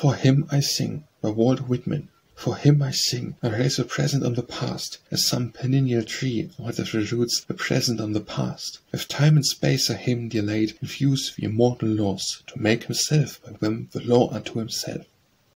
For him I sing, by Walt Whitman. For him I sing, I raise a present on the past, As some perennial tree alters the roots a present on the past. If time and space are him delayed, infuse the immortal laws, To make himself by them the law unto himself.